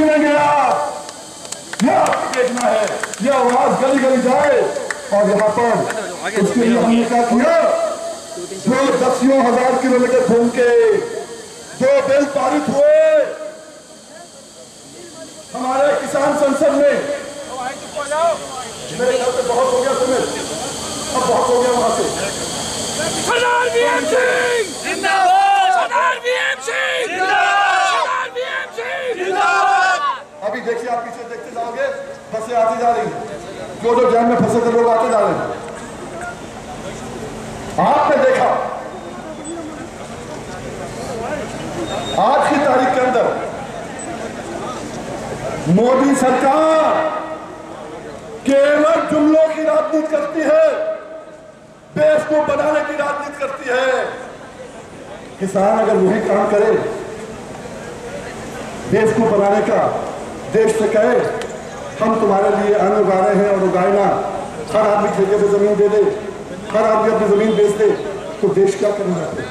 छीनेंगे आप। यह आपको देखना है। यह आवाज़ गली गली जाए। और यहाँ पर उसके लिए हमने क्या किया? जो दसियों हज़ार किलोमीटर घूम के जो बिल पारित हुए। हमारे किसान संसद में मेरे ख्याल से बहुत हो गया तुम्हें अब बहुत हो गया वहाँ से। बसें आती जा रही है। जो जो जैम में फंसे थे लोग आते जा रहे हैं। आपने देखा। आज की तारीख के अंदर, मोदी सरकार केवल जुमलों की राजनीति करती है, देश को बनाने की राजनीति करती है। किसान अगर वही काम करे, देश को बनाने का, देश से कहे हम तुम्हारे लिए अन्न उगा रहे हैं और उगाए ना हर आदमी ठेके पे ज़मीन दे दे। हर आदमी अपनी ज़मीन बेच दे। तो देश क्या करना फिर?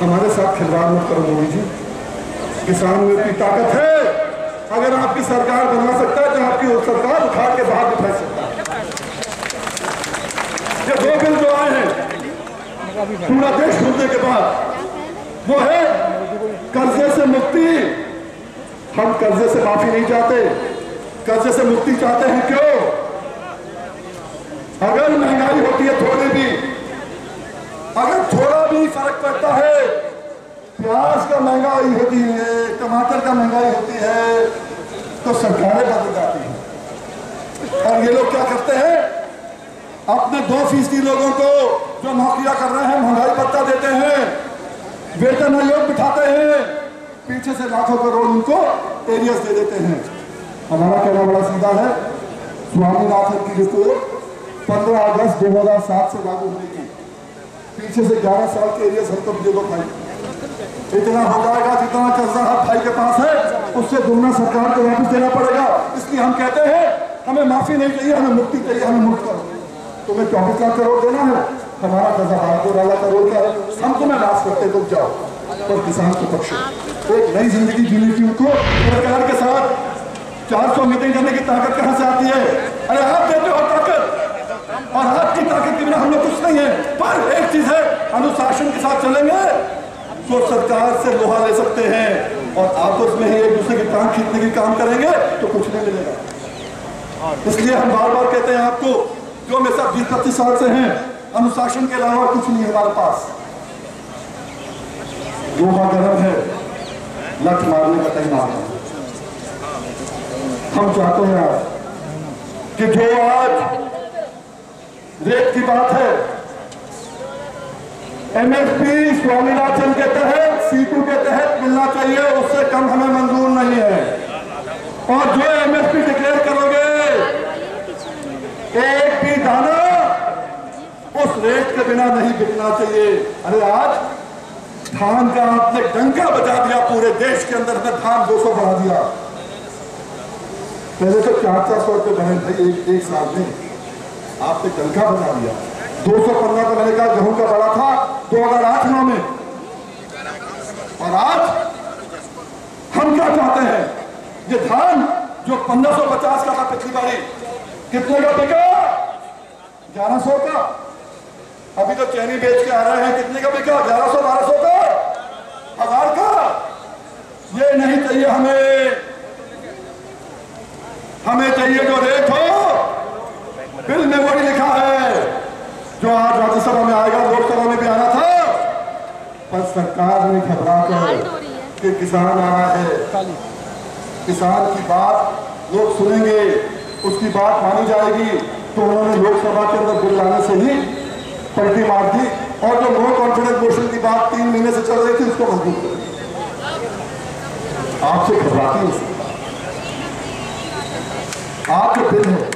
हमारे साथ खिलवाड़ मत करो मोदी जी। किसान में इतनी ताकत है। अगर आपकी सरकार बना सकता है तो आपकी सरकार उठा के बाहर फेंक सकता है। ये दो बिल जो आए हैं, पूरा देश घूमने के बाद, वो है कर्जे से मुक्ति। हम कर्जे से माफ़ी नहीं चाहते। कर्जे से मुक्ति चाहते हैं क्यों? अगर महँगाई होती है थोड़ी भी, अगर थोड़ा भी फ़र्क पड़ता है, प्याज का महँगाई होती है, टमाटर का महँगाई होती है तो सरकारें बदल जाती हैं। और ये लोग क्या करते हैं? अपने दो फ़ीसदी लोगों को जो नौकरियाँ कर रहे हैं, महँगाई भत्ता देते हैं, वेतन आयोग बिठाते हैं, पीछे से लाखों करोड़ उनको एरियस दे देते हैं। हमारा कहना बड़ा सीधा है, स्वामीनाथन की रिपोर्ट 15 अगस्त 2007 से लागू होने की। पीछे से 11 साल के एरियस हमको दे दो भाई। इतना हो जाएगा जितना कर्जा हर भाई के पास है, उससे दुगना सरकार को वापस देना पड़ेगा। इसलिए हम कहते हैं, हमें माफ़ी नहीं चाहिए, हमें मुक्ति चाहिए, हमें मुक्त करो। तुम्हें चौबीस लाख करोड़ देना है, हमारा कर्जा बारह दो लाख करोड़ का है। हम तुम्हें माफ़ करते, रुक जाओ। पर किसान को बख्शो एक नई ज़िंदगी जीने की उनको, सरकार के साथ 400 मीटिंग करने की ताकत कहाँ से आती है? अरे आप देते हो ताकत। और आपकी ताकत के बिना हम लोग कुछ नहीं है। पर एक चीज़ है, अनुशासन के साथ चलेंगे। तो सरकार से लोहा ले सकते हैं और आपस में ही एक दूसरे की टांग खींचने की काम करेंगे तो कुछ नहीं मिलेगा। इसलिए हम बार बार कहते हैं आपको, जो मेरे साथ बीस पच्चीस साल से हैं, अनुशासन के अलावा कुछ नहीं हमारे पास। लोहा गर्म है लठ मारने का आ गया। हम चाहते हैं आज कि जो आज रेप की बात है एमएसपी स्वामीनाथन के तहत सीटू के तहत मिलना चाहिए, उससे कम हमें मंजूर नहीं है। और जो एमएसपी डिक्लेयर करोगे, एक भी दाना उस रेट के बिना नहीं बिकना चाहिए। अरे आज धान का आपने डंका बजा दिया, पूरे देश के अंदर में धान 200 बढ़ा दिया। पहले तो चार चार सौ रुपये बने थे एक एक साल में आपने डंका बना दिया दो सौ पंद्रह का मैंने कहा गेहूँ का बड़ा था, दो हज़ार आठ, नौ में। और आज हम क्या चाहते हैं? ये धान जो पंद्रह सौ पचास का था पिछली बारी, कितने का बिका? ग्यारह सौ का। अभी तो चैनी बेच के आ रहे हैं, कितने का बिका? ग्यारह सौ, बारह सौ का। हज़ार का। ये नहीं चाहिए हमें। हमें चाहिए जो रेट हो बिल में वही लिखा है जो आज राज्यसभा में आएगा लोकसभा में भी आना था। पर सरकार ने घबरा कर कि किसान आ रहा है। किसान की बात लोग सुनेंगे उसकी बात मानी जाएगी। तो उन्होंने लोकसभा के अंदर बिल लाने से ही पलटी मार दी और जो नो कॉन्फिडेंस मोशन की बात तीन महीने से चल रही थी उसको मज़बूत कर आपसे घबराती है। आपके बिल है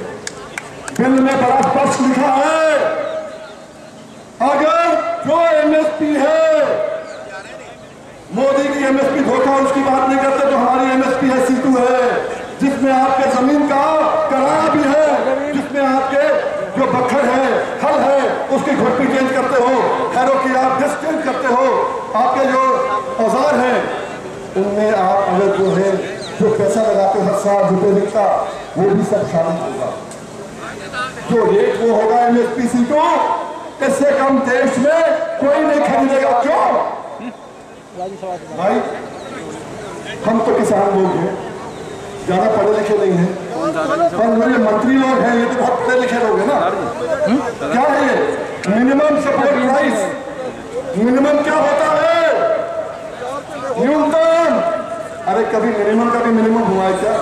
बिल में बड़ा स्पष्ट लिखा है। अगर जो एमएसपी है, मोदी की एमएसपी धोखा उसकी बात नहीं करते तो हमारी एमएसपी है सीटू है, जिसमें आपके ज़मीन का करार भी है, जिसमें आपके जो बखर है, हल है, उसकी घुट्टी चेंज करते हो खैरों की आप डिस्क चेंज करते हो, आपके जो औज़ार हैं, उनमें आप अगर जो है, जो पैसा लगाते हर साल रुपये का वो भी सब शामिल होगा। जो रेट वो होगा एमएसपी को इससे कम देश में कोई नहीं खरीदेगा। क्यों? भाई, हम तो किसान लोग हैं। ज़्यादा पढ़े लिखे नहीं है। पर मेरे मंत्री लोग हैं, ये तो बहुत पढ़े लिखे लोग हैं ना। क्या है ये? मिनिमम सपोर्ट प्राइस मिनिमम क्या होता है? न्यूनतम। अरे कभी मिनिमम का भी मिनिमम हुआ है क्या?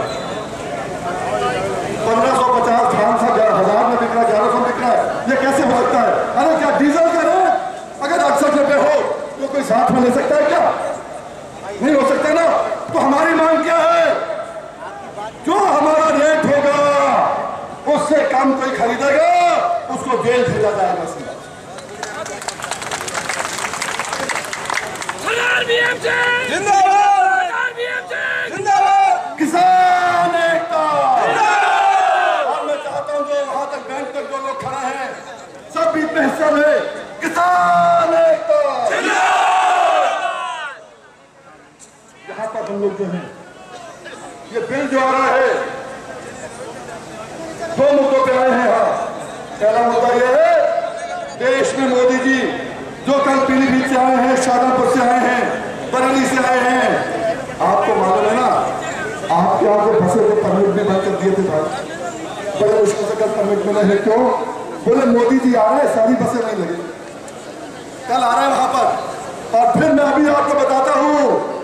पंद्रह सौ पचास धान सा हज़ार में बिक रहा है ग्यारह सौ बिक रहा है। ये कैसे हो सकता है? अरे क्या डीजल का रेट? अगर अड़सठ रुपए हो तो कोई साथ में ले सकता है क्या? नहीं हो सकता ना? तो हमारी मांग क्या है? जो हमारा रेट होगा उससे कम कोई खरीदेगा उसको जेल भेजा जाएगा सीधा बीएमसी सरदार बीएमसी किसान एकता और मैं चाहता हूँ जो वहाँ तक बैंक तक जो लोग खड़े हैं। सब भी हिस्सा किसान यहाँ पर हम लोग जो हैं, ये बिल जो आ रहा है, दो मुद्दों पे आए हैं यहाँ। पहला मुद्दा ये है, देश में मोदी जी जो कल पीलीभीत से आए हैं, शाहजहांपुर से आए हैं, बरेली से आए हैं, आपको मालूम है ना, आपके यहाँ बसे के परमिट भी बंद कर दिए थे बड़े मुश्किल से कल परमिट मिले हैं क्यों? बोले, मोदी जी आ रहे हैं, सारी बसें नहीं लगी। कल आ रहे हैं वहाँ पर। और फिर मैं अभी आपको बताता हूँ।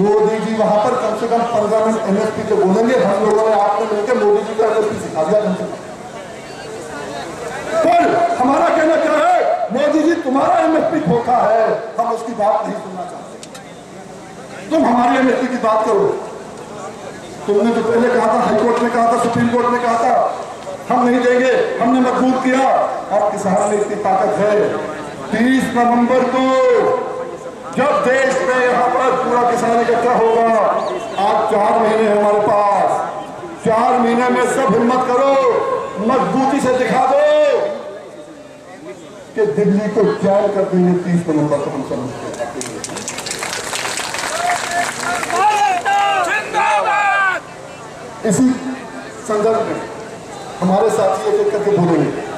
मोदी जी वहाँ पर कम से कम पंद्रह मिनट एमएसपी के बोलेंगे। हम लोगों ने आपने मिलकर मोदी जी को एमएसपी सिखा दिया। कम से पर हमारा कहना क्या है? मोदी जी, तुम्हारा एमएसपी धोखा है। हम उसकी बात नहीं सुनना चाहते। तुम हमारी एमएसपी की बात करो। तुमने तो पहले कहा था हाईकोर्ट ने कहा था, सुप्रीम कोर्ट ने कहा था, हम नहीं देंगे, हमने मज़बूत किया। और किसान में इतनी ताकत है। तीस नवंबर को जब देश में यहाँ पर पूरा किसान इकट्ठा होगा, आज चार महीने हैं हमारे पास। चार महीने में सब हिम्मत करो, मजबूती से दिखा दो कि दिल्ली को जैन कर देंगे तीस नवंबर को हम समझते हैं जिंदाबाद इसी संदर्भ में हमारे साथी एक एक करके बोलेंगे।